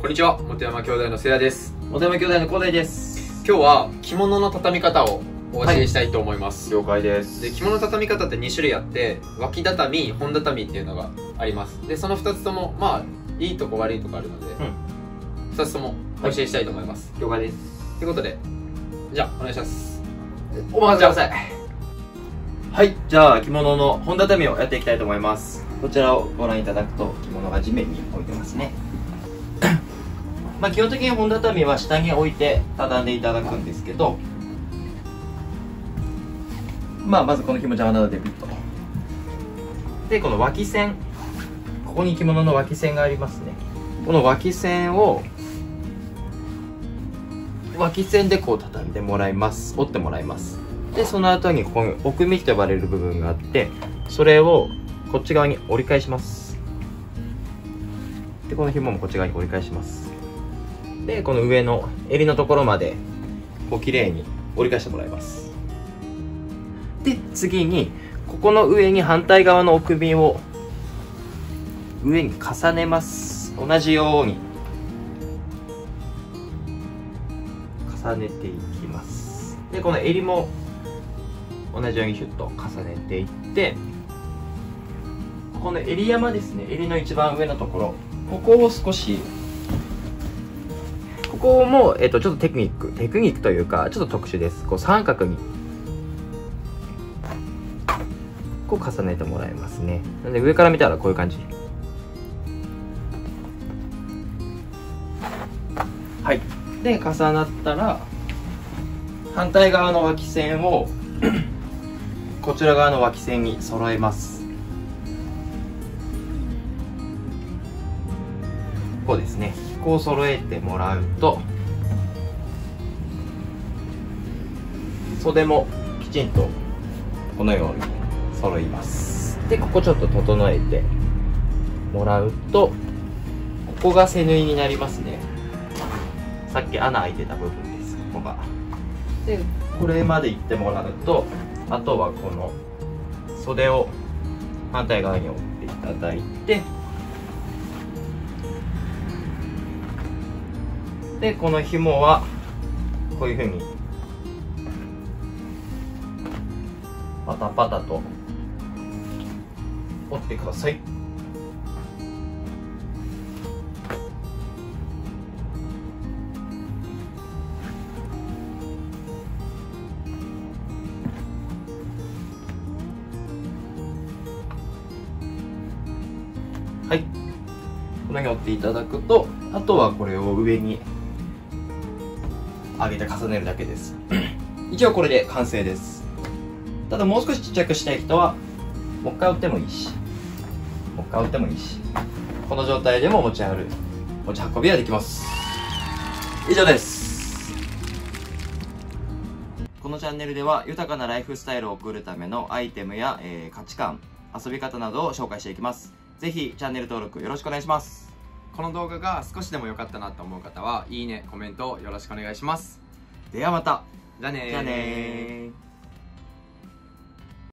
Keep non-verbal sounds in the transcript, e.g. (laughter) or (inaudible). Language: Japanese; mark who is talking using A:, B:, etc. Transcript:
A: こんにちは。本山兄弟のせいやです。
B: 本山兄弟の光大です。
A: 今日は着物の畳み方をお教えしたいと思います、
B: 了解です。
A: で着物の畳み方って2種類あって脇畳本畳っていうのがあります。でその2つともまあいいとこ悪いとこあるので、2つともお教えしたいと思います、
B: 了解です。
A: ということでじゃあお願いします。
B: お任せください。はい。じゃあ着物の本畳をやっていきたいと思います。こちらをご覧いただくと着物が地面に置いてますねまあ基本的に本畳は下に置いて畳んでいただくんですけどまあまずこの紐邪魔なのでピッと。でこの脇線。ここに着物の脇線がありますね。この脇線を脇線でこう畳んでもらいます。折ってもらいます。でその後にここに奥身と呼ばれる部分があってそれをこっち側に折り返します。でこの紐もこっち側に折り返します。でこの上の襟のところまでこう綺麗に折り返してもらいます。で次にここの上に反対側の奥身を上に重ねます。同じように重ねていきます。でこの襟も同じようにヒュッと重ねていってこの襟山ですね襟の一番上のところここを少しここも、えっとちょっとテクニックテクニックというかちょっと特殊です。こう三角にこう重ねてもらいますね。なんで上から見たらこういう感じ。はい。で重なったら反対側の脇線を (clears throat) こちら側の脇線に揃えます。こうですね。こう揃えてもらうと袖もきちんとこのように揃います。でここちょっと整えてもらうとここが背縫いになりますね。さっき穴開いてた部分ですここが。でこれまでいってもらうとあとはこの袖を反対側に折っていただいてでこの紐はこういうふうにパタパタと折ってください。はい。このように折っていただくとあとはこれを上に上げて重ねるだけです。(clears throat) 一応これで完成です。ただもう少しちっちゃくしたい人はもう一回折ってもいいし。もう一回折ってもいいし。この状態でも持ち歩持ち運びはできます。以上です。このチャンネルでは豊かなライフスタイルを送るためのアイテムや、えー価値観遊び方などを紹介していきます。ぜひチャンネル登録よろしくお願いします。
A: この動画が少しでも良かったなと思う方はいいねコメントよろしくお願いします。
B: ではまた。
A: じゃあねー。
B: じゃあねー。